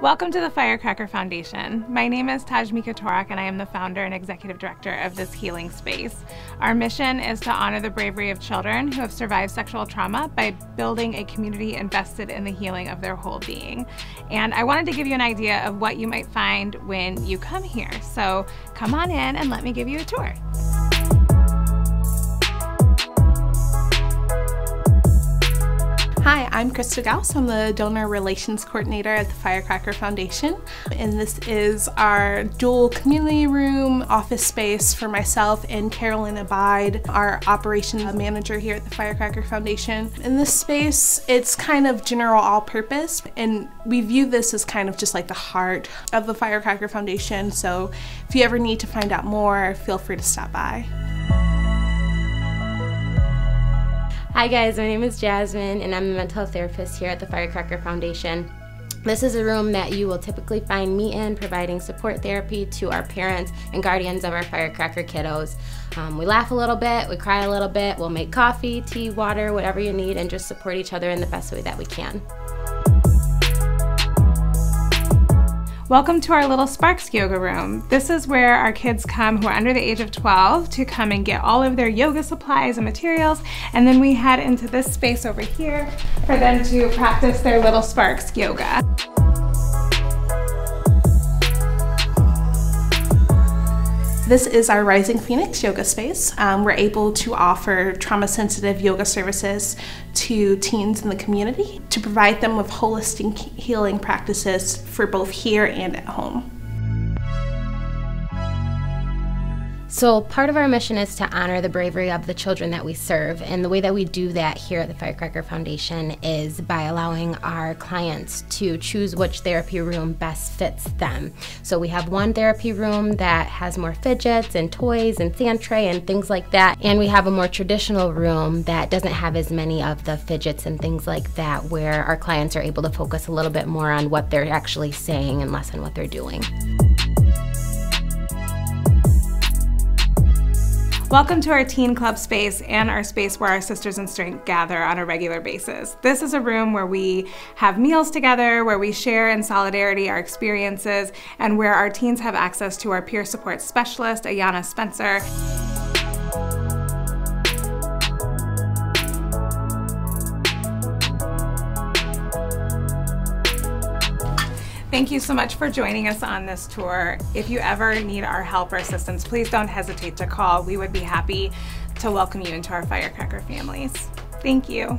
Welcome to the Firecracker Foundation. My name is Tashmica Torok and I am the founder and executive director of this healing space. Our mission is to honor the bravery of children who have survived sexual trauma by building a community invested in the healing of their whole being. And I wanted to give you an idea of what you might find when you come here. So come on in and let me give you a tour. I'm Krista Gauss. I'm the Donor Relations Coordinator at the Firecracker Foundation. And this is our dual community room office space for myself and Carolyn Abide, our operations manager here at the Firecracker Foundation. In this space, it's kind of general all purpose, and we view this as kind of just like the heart of the Firecracker Foundation. So if you ever need to find out more, feel free to stop by. Hi guys, my name is Jasmine and I'm a mental health therapist here at the Firecracker Foundation. This is a room that you will typically find me in providing support therapy to our parents and guardians of our firecracker kiddos. Um, we laugh a little bit, we cry a little bit, we'll make coffee, tea, water, whatever you need, and just support each other in the best way that we can. Welcome to our little Sparks yoga room. This is where our kids come who are under the age of 12 to come and get all of their yoga supplies and materials. And then we head into this space over here for them to practice their little Sparks yoga. This is our Rising Phoenix yoga space. Um, we're able to offer trauma sensitive yoga services to teens in the community to provide them with holistic healing practices for both here and at home. So, part of our mission is to honor the bravery of the children that we serve. And the way that we do that here at the Firecracker Foundation is by allowing our clients to choose which therapy room best fits them. So, we have one therapy room that has more fidgets and toys and sand tray and things like that. And we have a more traditional room that doesn't have as many of the fidgets and things like that, where our clients are able to focus a little bit more on what they're actually saying and less on what they're doing. Welcome to our teen club space and our space where our sisters in strength gather on a regular basis. This is a room where we have meals together, where we share in solidarity our experiences, and where our teens have access to our peer support specialist, Ayana Spencer. Thank you so much for joining us on this tour. If you ever need our help or assistance, please don't hesitate to call. We would be happy to welcome you into our firecracker families. Thank you.